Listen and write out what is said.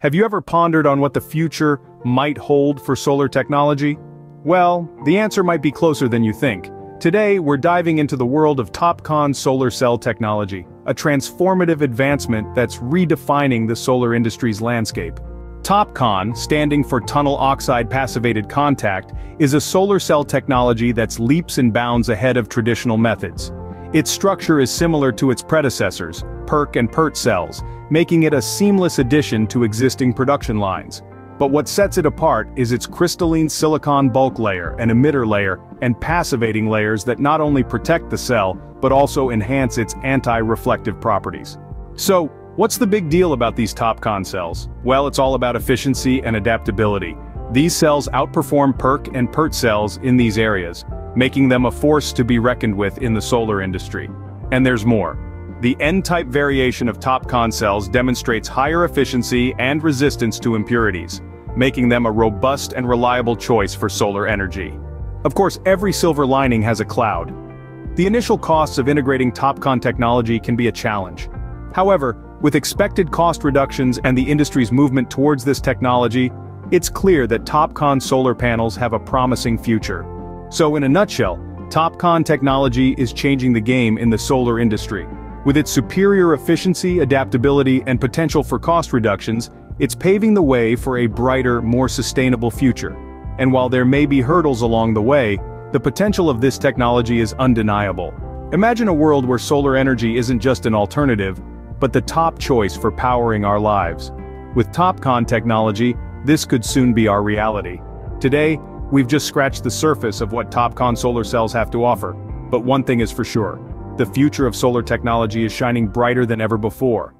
Have you ever pondered on what the future might hold for solar technology? Well, the answer might be closer than you think. Today, we're diving into the world of TOPCon solar cell technology, a transformative advancement that's redefining the solar industry's landscape. TOPCon, standing for Tunnel Oxide Passivated Contact, is a solar cell technology that's leaps and bounds ahead of traditional methods. Its structure is similar to its predecessors, PERC and PERT cells, making it a seamless addition to existing production lines. But what sets it apart is its crystalline silicon bulk layer and emitter layer and passivating layers that not only protect the cell, but also enhance its anti-reflective properties. So, what's the big deal about these TOPCon cells? Well, it's all about efficiency and adaptability. These cells outperform PERC and PERT cells in these areas, making them a force to be reckoned with in the solar industry. And there's more. The N-type variation of TOPCon cells demonstrates higher efficiency and resistance to impurities, making them a robust and reliable choice for solar energy. Of course, every silver lining has a cloud. The initial costs of integrating TOPCon technology can be a challenge. However, with expected cost reductions and the industry's movement towards this technology, it's clear that TOPCon solar panels have a promising future. So in a nutshell, TOPCon technology is changing the game in the solar industry. With its superior efficiency, adaptability, and potential for cost reductions, it's paving the way for a brighter, more sustainable future. And while there may be hurdles along the way, the potential of this technology is undeniable. Imagine a world where solar energy isn't just an alternative, but the top choice for powering our lives. With TOPCon technology, this could soon be our reality. Today, We've just scratched the surface of what TOPCon solar cells have to offer, but one thing is for sure. The future of solar technology is shining brighter than ever before.